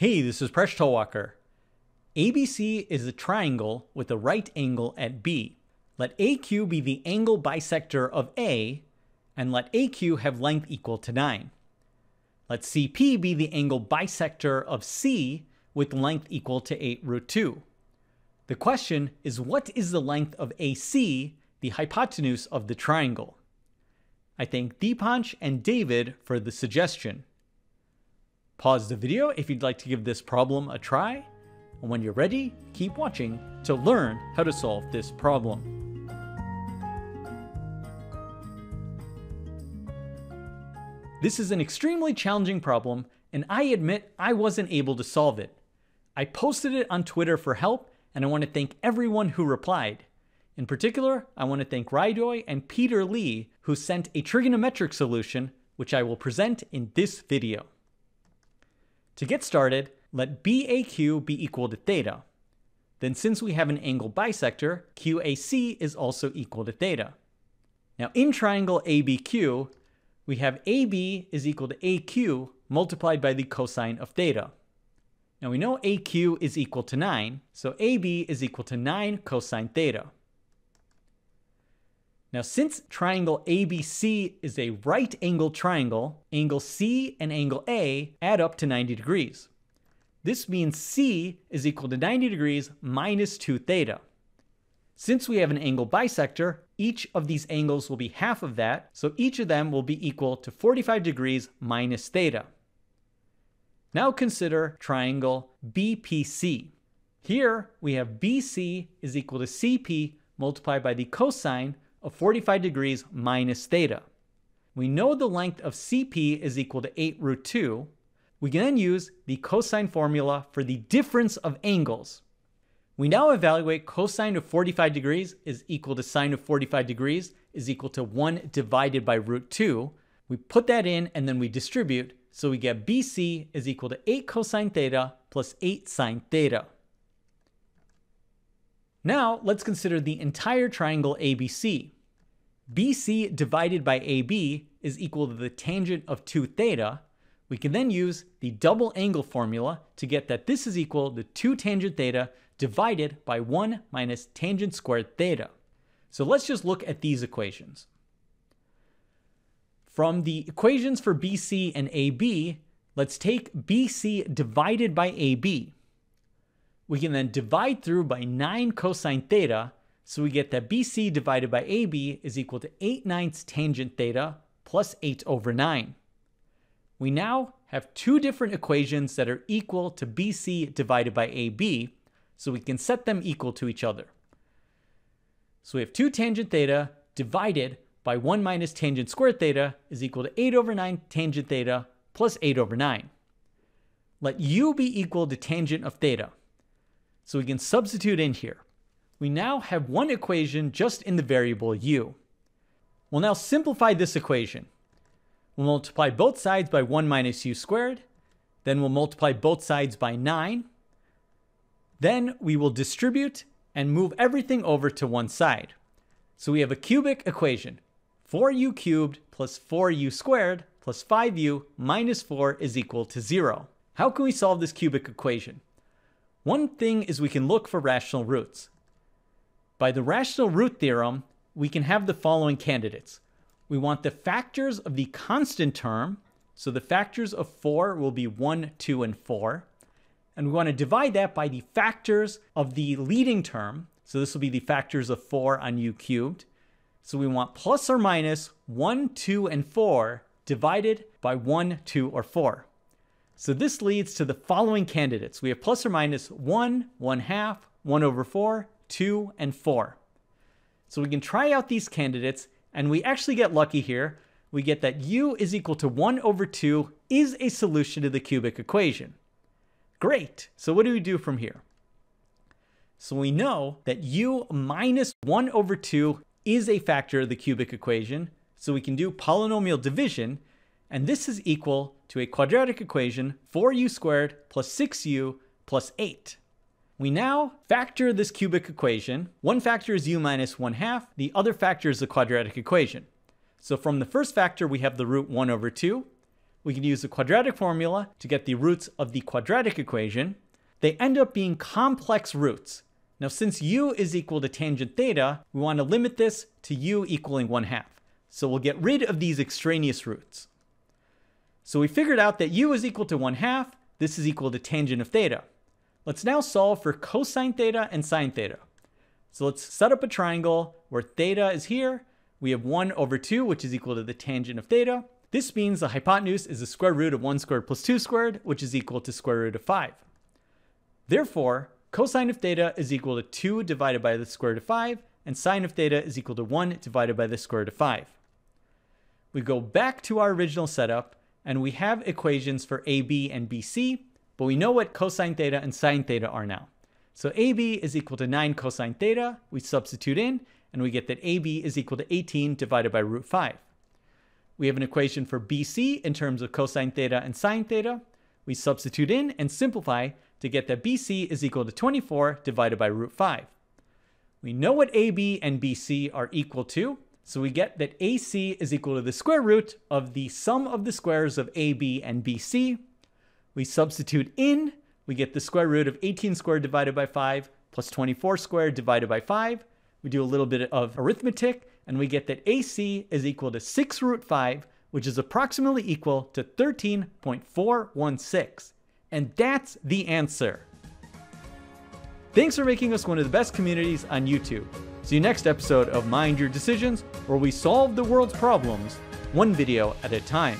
Hey, this is Presh Talwalkar. ABC is a triangle with a right angle at B. Let AQ be the angle bisector of A, and let AQ have length equal to 9. Let CP be the angle bisector of C with length equal to 8 root 2. The question is what is the length of AC, the hypotenuse of the triangle? I thank Deepansh and David for the suggestion. Pause the video if you'd like to give this problem a try, and when you're ready, keep watching to learn how to solve this problem. This is an extremely challenging problem, and I admit I wasn't able to solve it. I posted it on Twitter for help, and I want to thank everyone who replied. In particular, I want to thank Ridoy and Peter Lee, who sent a trigonometric solution, which I will present in this video. To get started, let BAQ be equal to theta. Then since we have an angle bisector, QAC is also equal to theta. Now in triangle ABQ, we have AB is equal to AQ multiplied by the cosine of theta. Now we know AQ is equal to 9, so AB is equal to 9 cosine theta. Now since triangle ABC is a right angle triangle, angle C and angle A add up to 90 degrees. This means C is equal to 90 degrees minus 2 theta. Since we have an angle bisector, each of these angles will be half of that, so each of them will be equal to 45 degrees minus theta. Now consider triangle BPC. Here we have BC is equal to CP multiplied by the cosine of 45 degrees minus theta. We know the length of CP is equal to 8 root 2. We can then use the cosine formula for the difference of angles. We now evaluate cosine of 45 degrees is equal to sine of 45 degrees is equal to 1 divided by root 2. We put that in and then we distribute, so we get BC is equal to 8 cosine theta plus 8 sine theta. Now let's consider the entire triangle ABC. BC divided by AB is equal to the tangent of 2 theta. We can then use the double angle formula to get that this is equal to 2 tangent theta divided by 1 minus tangent squared theta. So let's just look at these equations. From the equations for BC and AB, let's take BC divided by AB. We can then divide through by 9 cosine theta, so we get that BC divided by AB is equal to 8 ninths tangent theta plus 8 over 9. We now have two different equations that are equal to BC divided by AB, so we can set them equal to each other. So we have 2 tangent theta divided by 1 minus tangent squared theta is equal to 8 over 9 tangent theta plus 8 over 9. Let u be equal to tangent of theta. So we can substitute in here. We now have one equation just in the variable u. We'll now simplify this equation. We'll multiply both sides by 1 minus u squared. Then we'll multiply both sides by 9 then we will distribute and move everything over to one side. So we have a cubic equation. 4u cubed plus 4u squared plus 5u minus 4 is equal to 0. How can we solve this cubic equation? One thing is we can look for rational roots. By the rational root theorem, we can have the following candidates. We want the factors of the constant term, so the factors of 4 will be 1, 2, and 4 and we want to divide that by the factors of the leading term. So this will be the factors of 4 on u cubed. So we want plus or minus 1, 2, and 4 divided by 1, 2, or 4. So this leads to the following candidates. We have plus or minus 1, 1 half, 1 over 4, 2, and 4. So we can try out these candidates, and we actually get lucky here. We get that u is equal to 1 over 2 is a solution to the cubic equation. Great. So what do we do from here? So we know that u minus 1 over 2 is a factor of the cubic equation. So we can do polynomial division. And this is equal to a quadratic equation 4u squared plus 6u plus 8. We now factor this cubic equation. One factor is u minus 1 half. The other factor is the quadratic equation. So from the first factor, we have the root 1 over 2. we can use the quadratic formula to get the roots of the quadratic equation. They end up being complex roots. Now, since u is equal to tangent theta, we want to limit this to u equaling 1 half. So we'll get rid of these extraneous roots. So we figured out that u is equal to 1 half. This is equal to tangent of theta. Let's now solve for cosine theta and sine theta. So let's set up a triangle where theta is here. We have 1 over 2, which is equal to the tangent of theta. This means the hypotenuse is the square root of 1 squared plus 2 squared, which is equal to square root of 5. Therefore, cosine of theta is equal to 2 divided by the square root of 5, and sine of theta is equal to 1 divided by the square root of 5. We go back to our original setup, and we have equations for AB and BC, but we know what cosine theta and sine theta are now. So AB is equal to 9 cosine theta, we substitute in, and we get that AB is equal to 18 divided by root 5. We have an equation for BC in terms of cosine theta and sine theta. We substitute in and simplify to get that BC is equal to 24 divided by root 5. We know what AB and BC are equal to, so we get that AC is equal to the square root of the sum of the squares of AB and BC. We substitute in, we get the square root of 18 squared divided by 5 plus 24 squared divided by 5. We do a little bit of arithmetic, and we get that AC is equal to 6 root 5, which is approximately equal to 13.416. And that's the answer. Thanks for making us one of the best communities on YouTube. See you next episode of Mind Your Decisions, where we solve the world's problems one video at a time.